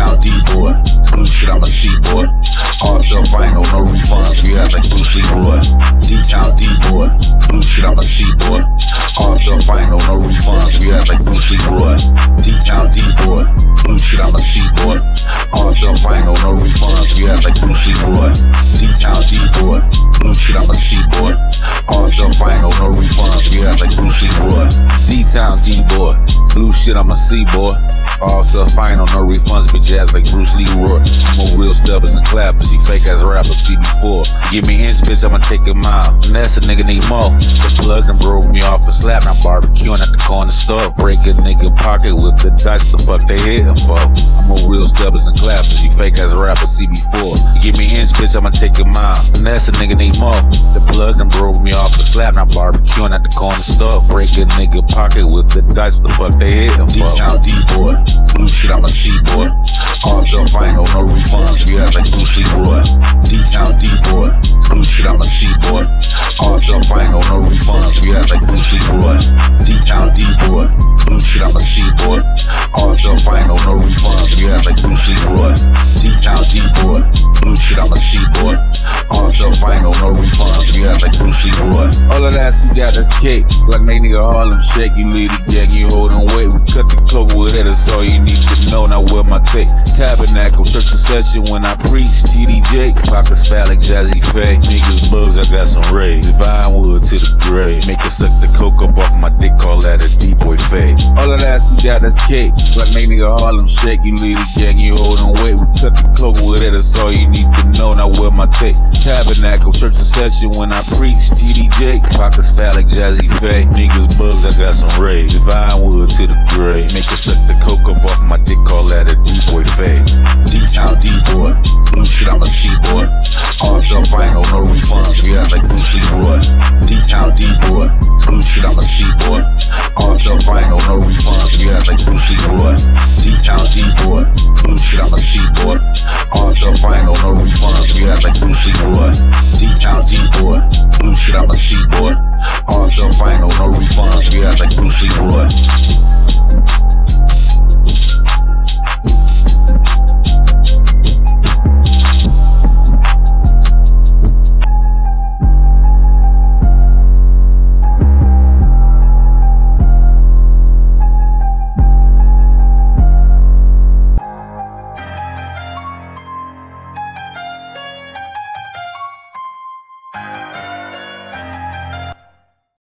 D-Town D-boy. Blue shit, I'm a C-boy. All self vinyl, no refunds. We act like Bruce Leroy. D-Town D-boy. Blue shit, I'm a C-boy. All self vinyl, no refunds. We act like Bruce Leroy. D-Town D-boy. Blue shit, I'm a C-boy. All self vinyl, no refunds. We act like Bruce Leroy. D-Town D-boy. Blue shit, I'm a C-boy. All self vinyl, no refunds. We act like Bruce Leroy. D-Town D-boy. Blue shit, I'm a C-boy. Self final, no refunds, bitch ass like Bruce Leroy. I'm a real stubbers and clappers, you fake ass rappers see before. Give me inch, bitch, I'ma take a mile. And that's a nigga need more. The plug and broke me off a slap, now barbecuing at the corner store. Break a nigga pocket with the dice, the fuck they hitting for. I'm a real stubbers and clappers, you fake ass rappers see before. Give me inch, bitch, I'ma take a mile. And that's a nigga need more. The plug and broke me off a slap, now barbecuing at the corner store. Break a nigga pocket with the dice, the fuck they hitting for. D-Town D-boy. Blue shit, I'm a C-boy. All self vinyl, no refunds. We act like Bruce Leroy. D-Town D-boy. Blue shit, I'm a C-boy. All self vinyl, no refunds. We act like Bruce Leroy. D-Town D-boy. Blue shit, I'm a C-boy. All self vinyl, no refunds. We act like Bruce Leroy. D-Town D-boy. Like Bruce Leroy. All of that you got is cake. Like make nigga Harlem shake. You lead the gang, you holding weight. We cut the cloak with it, that's all you need to know. Now where my take. Tabernacle, church session when I preach. TDJ, pockets fat like Jazze Pha. Niggas bugs, I got some rays. Divine wood to the grave. Make it suck the coke up off my dick, call that a D-boy fade. All of that you got is cake. Like make nigga Harlem shake. You lead a gang, you holding weight. We cut the cloak with it, that's all you need to know. Now where my take. Tabernacle, church and session when I preach. TDJ, pockets like Jazze Pha. Niggas bugs, I got some rays. Divine wood to the grave. Make it suck the coke up off my dick, call that a D-boy fade. D-Town D-boy. Blue shit, I'm a C-boy. All self vinyl, no refunds. We act like Bruce Leroy. D-Town D-boy. Blue shit, I'm a C-boy. All self act like Bruce Leroy. D-Town D-boy. Blue shit, I'm a C-boy. All self vinyl, no refunds. We act like Bruce Leroy. D-Town D-boy. Blue shit, I'm a C-boy. All self vinyl, no refunds. We act like Bruce Leroy.